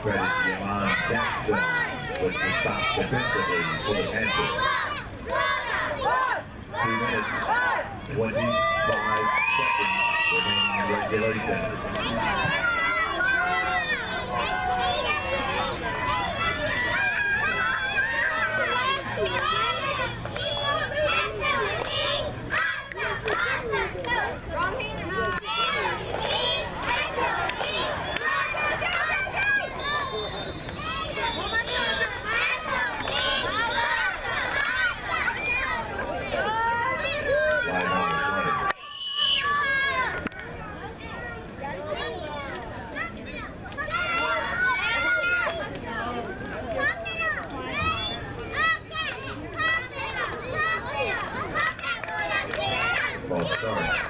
Credit stop defensively for the Panthers. Two minutes, 25 seconds remaining in regulation. Right on the 20. Ball starts.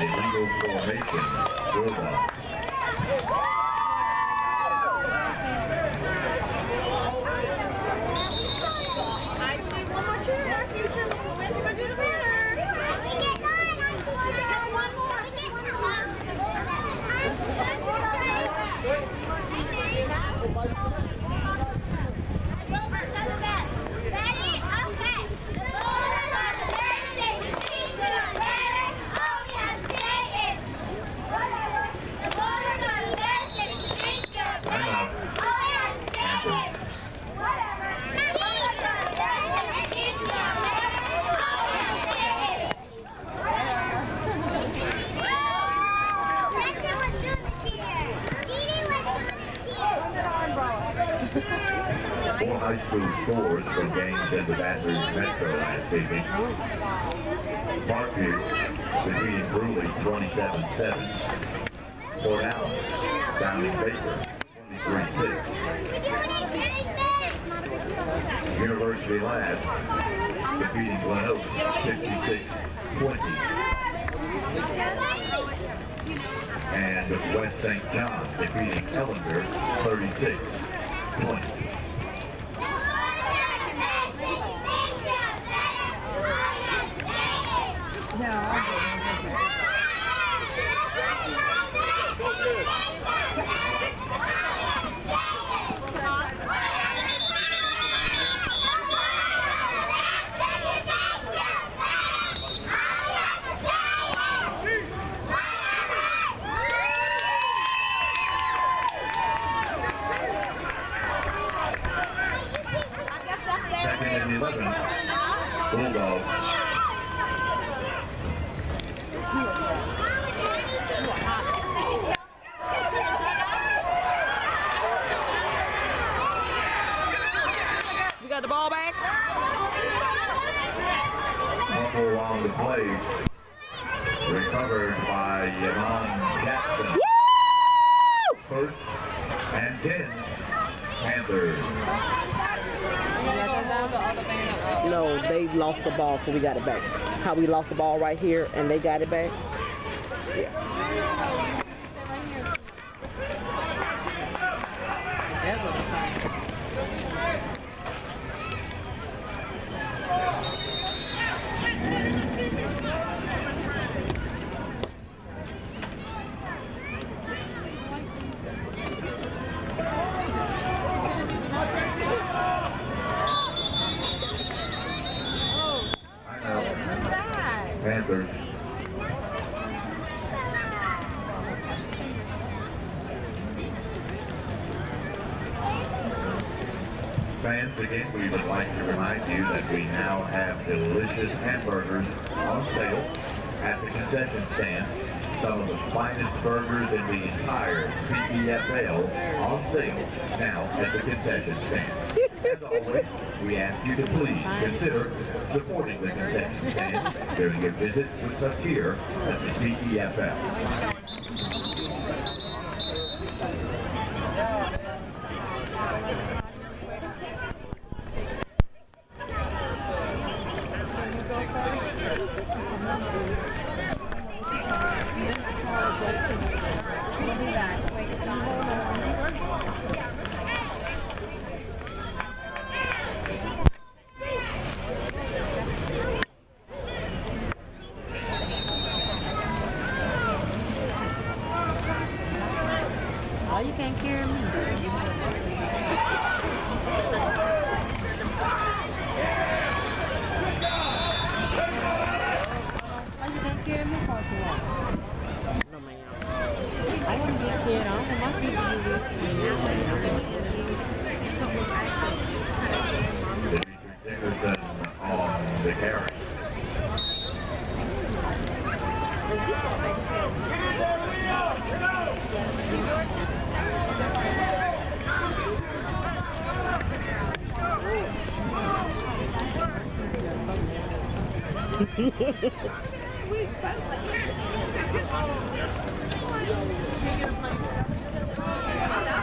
Legal formation. Timeout. high school scores from games in the Baton Rouge Metro last evening. Parkview defeated Brusly 27-7. Port Allen, Downing Baker 23-6. University Lab defeating Glen Oaks 56-20. And West St. John defeating Ellender 36 20. Recovered by Yvonne Jackson. First and 10. Panthers. No, they lost the ball, so we got it back. How we lost the ball right here, and they got it back. Timeout. Fans, again, we would like to remind you that we now have delicious hamburgers on sale at the concession stand. Some of the finest burgers in the entire CEFL on sale now at the concession stand. As always, we ask you to please consider supporting the concession stand during your visit with us here at the CEFL. Why you can't carry me? Why you can't carry me across the wall? No, ma'am. I want to get on. I want my feet to be Home.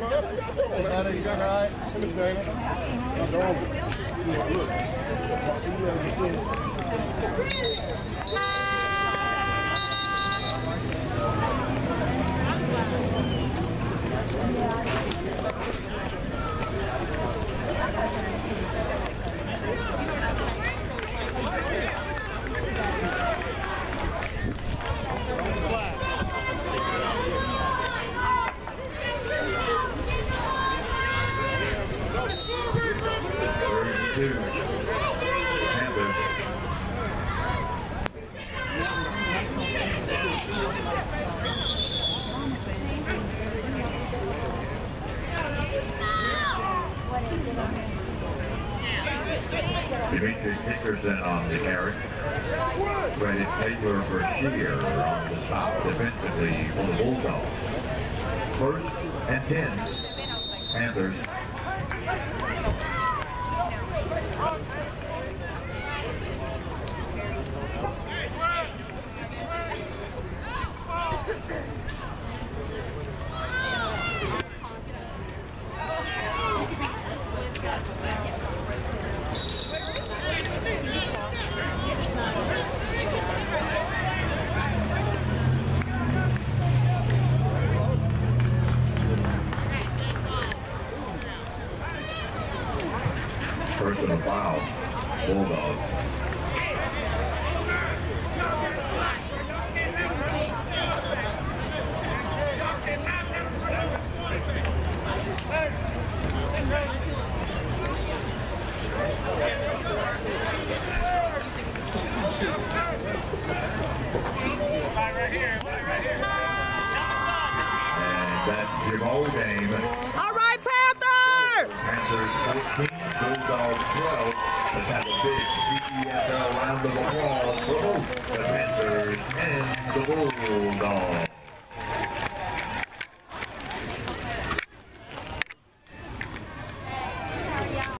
What's Thirty-two. Panthers. Dimitri Dickerson on the carry. Credit Taylor Brashear on the stop defensively for the Bulldogs. First and ten. Panthers. Personal foul. Bulldogs.